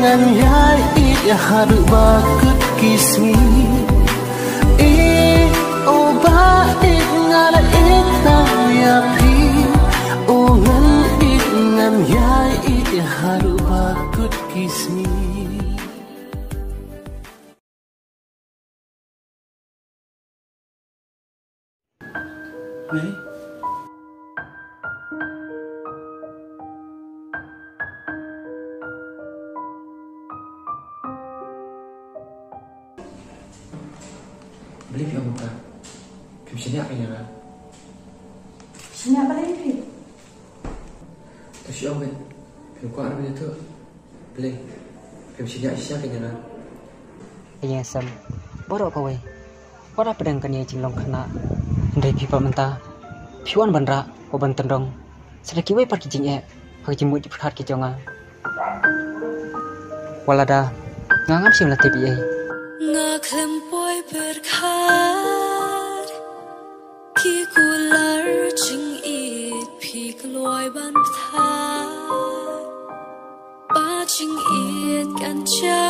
ngan yai i hạt ba kut kiss me eh, i o ba ít ngàn ít ta ya phi. o ngan ít ngan yai i hạt ba kut kiss me Right? Sini apa siapa yang ada? Iya sam. Baru kau wei. Pada pedang kan jing long kena. Ndai pipa menta. Piwan bandra ko ban tendong. Sedaki wei par kijing e. Hak jimu di perhat kijonga. Walada. Ngangam sim latih bi e. Ngaklem boy berkat Ki kular jing it pi ban pthat it kan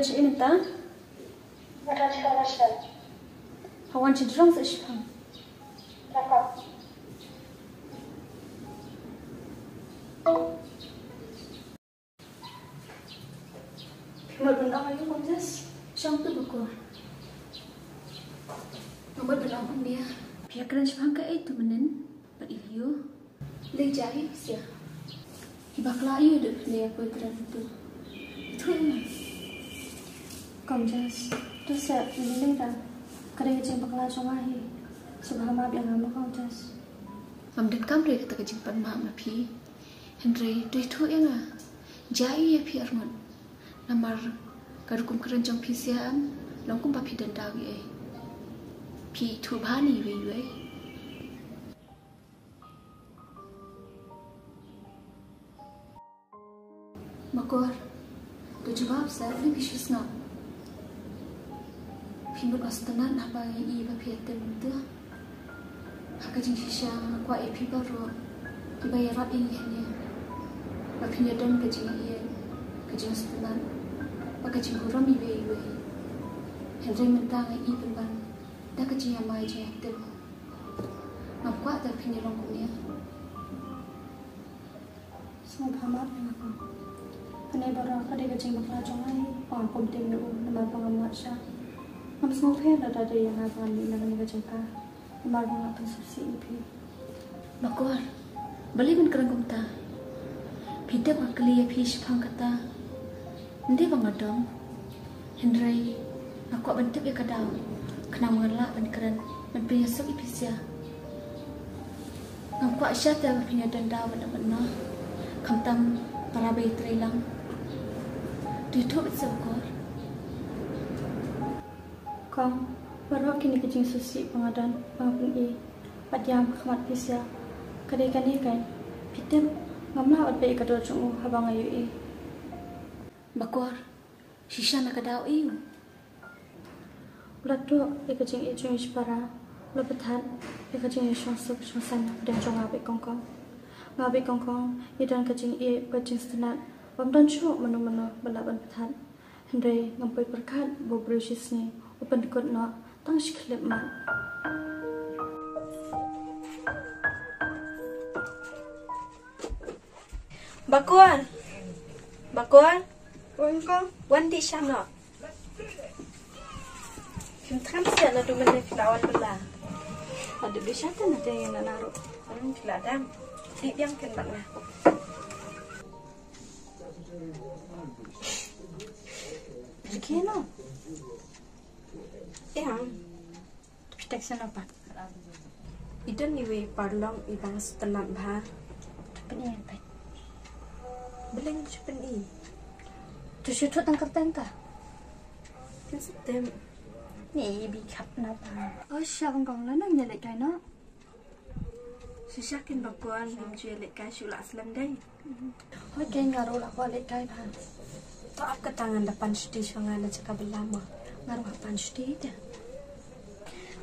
Ci ini ta? What are you ci drang sa ishpang. Dapat. Pimar benda ayo kontes. Syang tu bakor. Nomor benda pun dia. Pihak keren ishpang ka itu menen. But if dia. Tu sa ini dah. Keren kecil bakal cuma hi. Subhanallah yang nama kontes. Mam den kam re kata kejimpan mam na pi. Henry tu yang a. Jai ya pi arman. Namar karukum keren jong pi siam. Longkum pa pi den dawi e. Pi tu bani we we. Makor. Tu jawab sa ni pi shisna. Pi mut astanan apa i ba pi atem tu. Haka jing shisha kwa e pi baro. Ki ba ya rat ini hanya. Ba pi nya dan ka jing iya. Ka jing astanan. Ba ka jing huram i we we. Henry mentang i pen ban. Da ka jing amai jing atem. Ngam kwa ta pi nya long kunia. Subhanallah yang aku. Panai bara kada kecing bakla jongai pang pom tim nu nama pangamat sya. Nam semua phe da da yang akan ni nak ni kecing ka. Nama bang apa susi ipi. Makor. Balik men kerang kumta. Pita ba kali ya pi shpang kata. Ndi bang adong. Henry. Aku bentuk ya kadau. Kena mengelak ben keren. Ben punya sok ipi sia. Ngam kuat syata punya denda benar-benar. Kam tam para bayi terilang. Betul kor. Kong bara kini kecing susi pengadan pangpun i. Padiam khmat pisya. Kada kan ni kan. Pitem ngamla at bayi kador chung habang ayu i. Bakor. Shisha nak kadau iu. Ulat tu i kecing i chung ispara. Ulat betan i kecing i shong suk shong san dan chung abe kong kong. Ngabe kong kong i dan kecing i kecing senat. Dan chu menu menu belaban betan. Hendai ngampai perkat bo brushis ni. Open kot no tang shiklip mat. Bakuan. Bakuan. Wan kong. Wan di syam no. Kim tram siya na dumen ni lawan bela. Ada bisa tu nanti yang nak naruh. Hmm, keladang. Di diam kan bang Pergi no. Yang. Pitek sana pak. Idan iwi parlong ibang setelan bah. Pen i pen. Beleng cepen i. Tu shu tu tang kertan ta. Kan setem. Ni bi kap na. Oh sha kong kong la nang nyale no. Sisakin bakuan nam cuy lek kai shula aslan dai. Hoi kai ngaro la kwa le kai ba. Maaf ke tangan depan studi sangan na cakap berlama. Ngaro pan shti ta.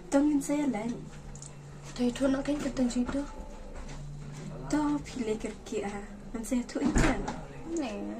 Tungin saya lain. Thua nó cái tầng gì đó To pilih kerki ah. Saya tu ikan. Nè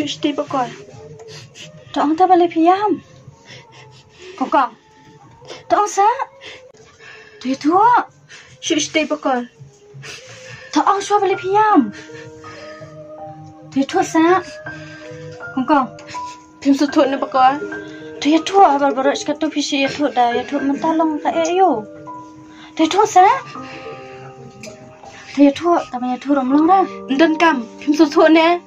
chuchti bà coi Trọng ta bà lê piyam Còn còn Trọng xa Tùy thua Chuchti bà coi Trọng xua bà lê piyam Tùy thua xa Còn còn Phim sư thuận nè bà coi Tùy thua bà bà rợi skat tu phí xì thua đà Yà thua mình ta lòng ta ế yêu Tùy thua xa Tùy thua, ta bà yà thua rộng lòng ra Đơn cầm, phim sư thuận nè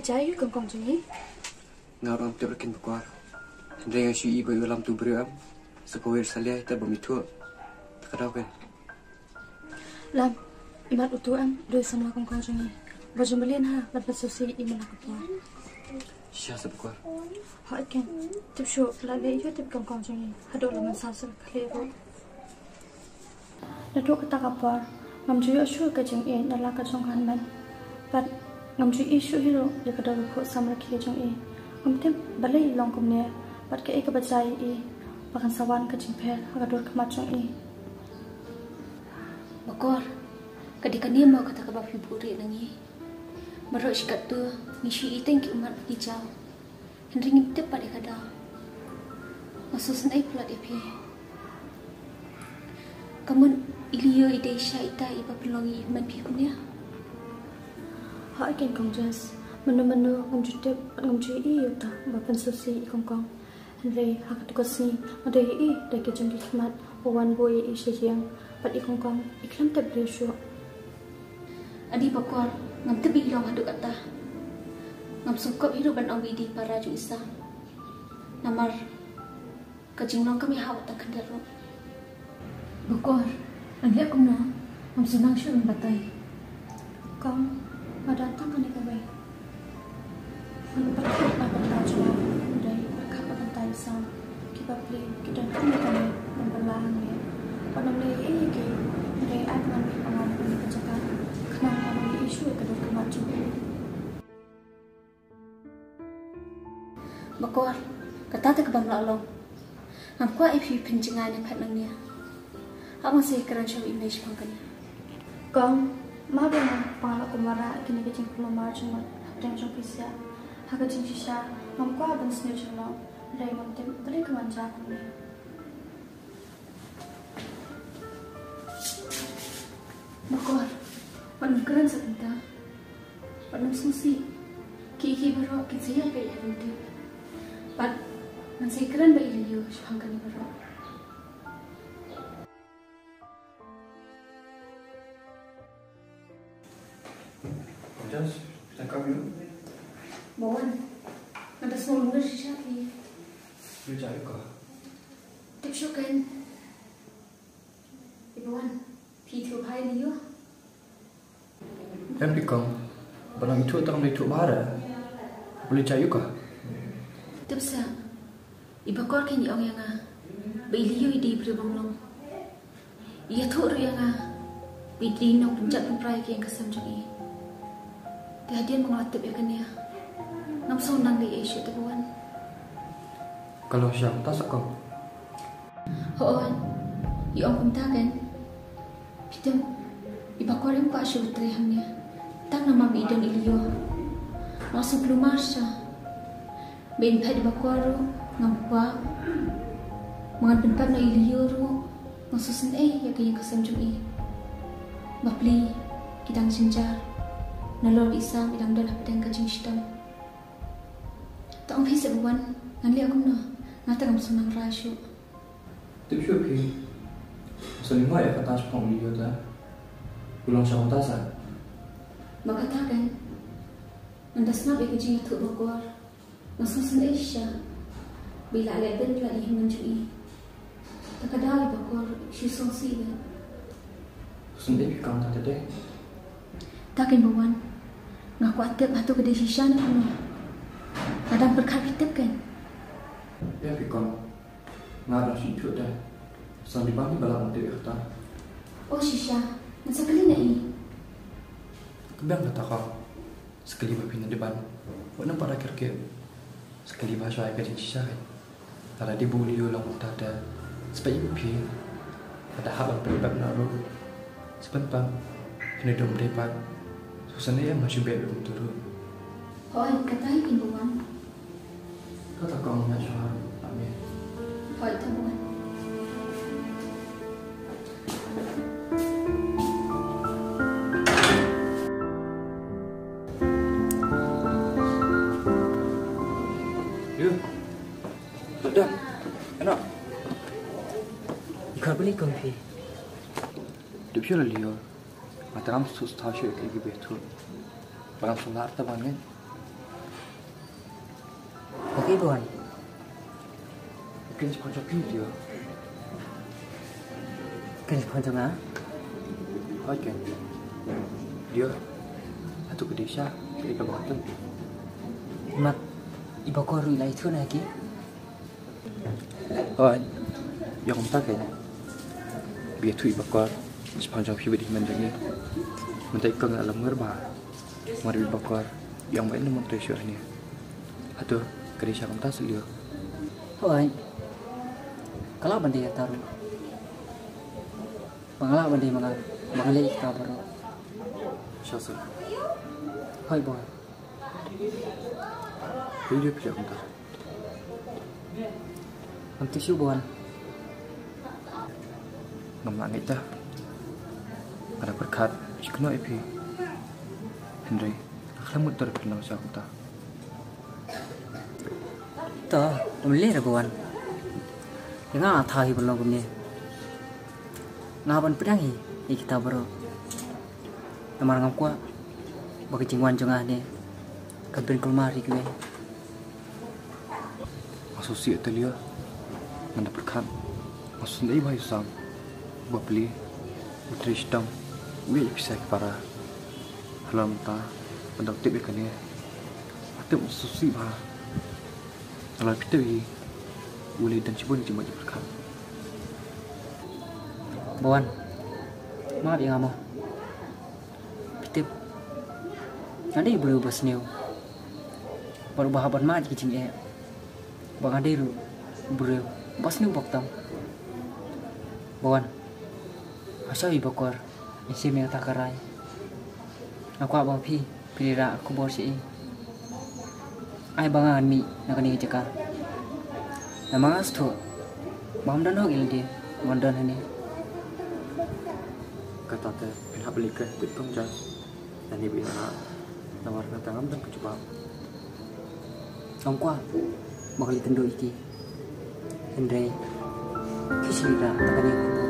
Balik jaya kong kong jungi Ngau ram tu berkin berkuar. Hendai yang syui ibu ulam tu beriam. Sekawir salia kita bermitu. Tak ada kan? Lam Imat utu am Dua sama kong kong jungi Baju belian ha Lepas susi iman aku puan Syah seberkuar. Hỏi ken Tiếp sụ là lệ yếu tiếp kong kong jungi Hado là mình sao sơ khle ro Là tu kata kapar Ngam juy asu ka jeng e Nala ka jong han man But ngam juy isu hiro Ya ka daru ko samra kile jong e Ngam tim balai long kum ne But ka e ka bajai e Bakan sawan ka per Haka dur ka mat jong e Bakor, kadikani mau kata kabab hiburi nangi. Marok sikat tu, ngishi iteng ki umat hijau. Henry ngintip pada kada. Masusun ay pula dia pi. Kamu iliyo ide sya ita iba pelongi man kunya. Hỏi kênh công jazz Menu menu ngam jutep ngam chui i yuta Bapan susi i kong kong Henry hak tu kasi Ada i Dai ke jengki khmat Wan boy i she jiang Pat i kong kong Iklam tep bre shu Adi bakor ngam tebi long haduk kata. Ngam sungkop hidup ban awi di para ju isa. Namar kajing long kami hawa tak kendaro. Bakor, andi aku na ngam senang syu batai. Kong Mà datang kan ikaw bay Ano pa rin pa pa radyo Dahil nagkakapan tayo sa Kipapli Kita kami kami Membelahan niya Panang nai iya ke Dahil ay kami Ang mga pagkakaka Kenang mga isu Kadang kemaju Bakor, kata tak kebam lalong. Ngam kuat ipi penjengan yang kat nang niya. Keran show image pangkani. Kong Ma ba na pangalan ko mara ka jing kulomar Chungot Deng jong pisya jing shisha Ngam kwa ban snyo chuno Dahil ngam tim Dali ka manja kami Bakor, panang keran sa tenta. Panang susi. Kiki baro kisaya kay nanti. Pat, masih keran ba iliyo siya baro. Kau Tip siya kan. Ibawan, pitu pai. Tapi kau Barang itu tak boleh tu bara Boleh cari kau Tip sa. Iba kor kini ong yang ah. Iliyo idi berbang long. Ia tu ru yang ah. Bidi nok penjat pemprai ki yang kesam jadi. Kehadian mengelatip ya kan ya. Ngam sonang di Asia tu bawan. Kalau siapa tak sakau Hoon, iong kumta kan? Pitem, iba ko rin pa siya utreham niya. Tak nama bidan iliyo. Masuk lumar siya. Bain pa iba ko ro, ngampa. Mga penpat na iliyo ro, masusun eh, ya kayang kasamjong eh. Bapli, kitang sinjar. Nalor isam idang dalah pedang kajing sitam. Tak ang hisap buwan, ngali ako na. Ngata kam sunang rasyo. Tapi siapa pi Selima ya kata sepong video tu Ulang siapa tak sah Magkatakan, nandas na bigay dyan ito bagwar. Masusun ay siya. Bila alaban nila ihim ng juwi. Takadali bagwar, siya sosila. Sendiri pi kau tak ada Takin bawan, ngaku atip hatu kedai sisya na kuno. Kadang berkat kitip kan. Ya pi kau? Nggak ada sih tu dah Sambil pagi balap nanti kata Oh sisya, nasa kali na i. Kebiang kata kau. Sekali berpindah depan. Kau nampak dah kira Sekali bahasa ayah kajing sisa kan. Kalau dia boleh ulang tak ada Sebab ibu pi Ada hak yang beribad naruh Sebentar. Kena dom beribad Susana ya masih biar belum turun Hoy, katahin bawan. Kau tak kau nak syahar Amin Hoy, tabuan. Ya Sedap Enak Ikar beli kong pi. Dia pula liur Mata ram sus tahu syuk lagi Okey bawan. Mungkin sepanjang video Kan sepon tengah. Hai kan Dia Satu ke desa Ke ikan bawah Mat iba ko ru ilai tu lagi. Hai. Yang tak kan Biar tu ibu kau Sepanjang video di mana ni. Minta ikan alam ngerba Mari ibu kau Yang main nama treasure ni Atau Ke desa kamu tak selia Hoy. Kalau bandai ya taru. Mangala bandai mangal mangali kita baro. Syasa Hoy bawan. Video pilih kamu tak Untuk siu buan. ngam langit dah ada berkat cikno epi Henry aklamut ter kenal siapa ta To, umle ra buan. Nga tha hi belum kumne. Nga ban pedang hi ni kita bro. Namar ngam kwa bagi jingwan jonga ne. Kabin kulmari kue. asosiat telia nganda berkat asun ei bai sam bapli utristam wi bisa para halam ta pada tip ikane atep susi ba ala pitewi uli dan cibun cuma berkat Buan. Maaf ya ngamo. Pitip. Nanti ibu bas new. Baru bahaban ma ji jing e. Bang ade ru. Buru bas new bok tam. Buan. Asa ibu kor. Isi me ta karai. Aku abang pi. Pilira aku bor si. Ai bangan mi nak ni jeka. Namang astu. Bam dan hok ildi. Mondan hani. kata teh pihak beli ke betul jas dan ibu ina nawar na tangam dan kecuba Ông qua Mặc lì tân đội iki Hendre Khi xử lý ra cả những